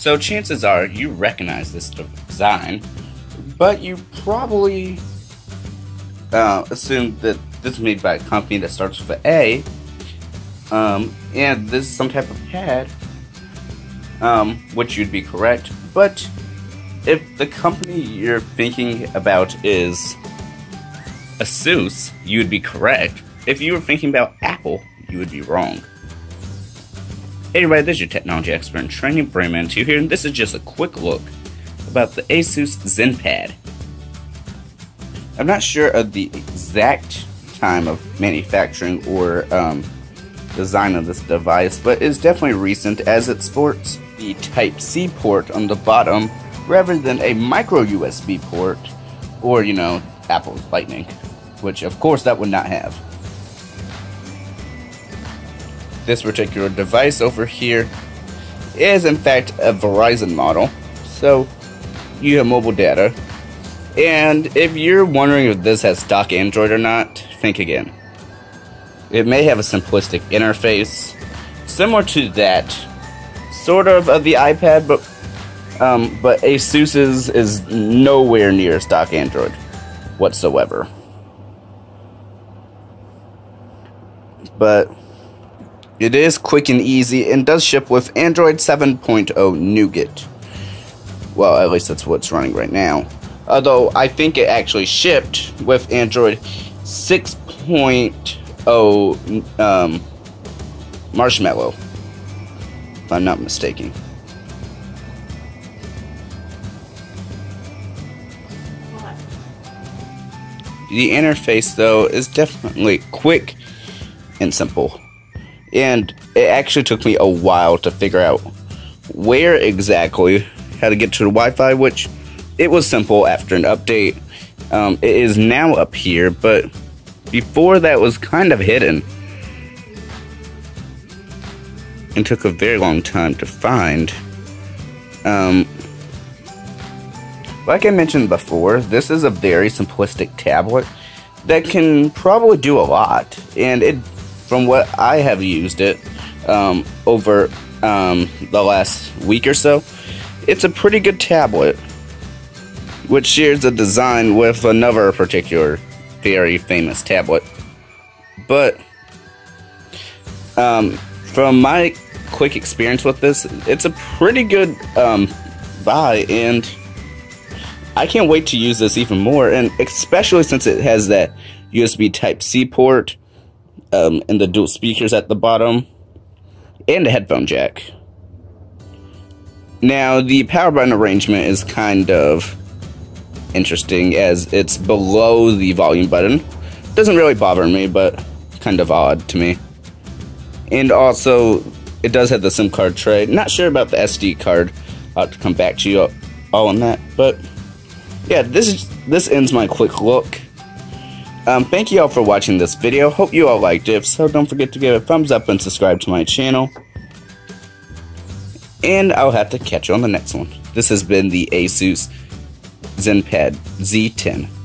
So chances are you recognize this design, but you probably uh, assume that this is made by a company that starts with an A, um, and this is some type of pad, um, which you'd be correct. But if the company you're thinking about is Asus, you would be correct. If you were thinking about Apple, you would be wrong. Hey everybody, this is your technology expert in training, BranMan02 here, and this is just a quick look about the Asus ZenPad. I'm not sure of the exact time of manufacturing or um, design of this device, but it's definitely recent as it sports the Type-C port on the bottom rather than a micro USB port or, you know, Apple's Lightning, which of course that would not have. This particular device over here is in fact a Verizon model, so you have mobile data. And if you're wondering if this has stock Android or not, think again. It may have a simplistic interface, similar to that, sort of of the iPad, but um, but ASUS's is nowhere near stock Android whatsoever. But it is quick and easy and does ship with Android 7.0 Nougat. Well, at least that's what's running right now. Although I think it actually shipped with Android 6.0 um, Marshmallow, if I'm not mistaken. The interface, though, is definitely quick and simple. And it actually took me a while to figure out where exactly how to get to the Wi Fi, which it was simple after an update. Um, it is now up here, but before that was kind of hidden and took a very long time to find. Um, like I mentioned before, this is a very simplistic tablet that can probably do a lot. And it, from what I have used it um, over um, the last week or so, it's a pretty good tablet, which shares a design with another particular very famous tablet. But um, from my quick experience with this, it's a pretty good um, buy, and I can't wait to use this even more, and especially since it has that USB Type C port um, and the dual speakers at the bottom, and a headphone jack. Now, the power button arrangement is kind of interesting as it's below the volume button. Doesn't really bother me, but kind of odd to me. And also, it does have the SIM card tray. Not sure about the SD card. I'll have to come back to you all on that, but yeah, this is this ends my quick look. Um, thank you all for watching this video. Hope you all liked it. If so, don't forget to give it a thumbs up and subscribe to my channel. And I'll have to catch you on the next one. This has been the Asus ZenPad Z10.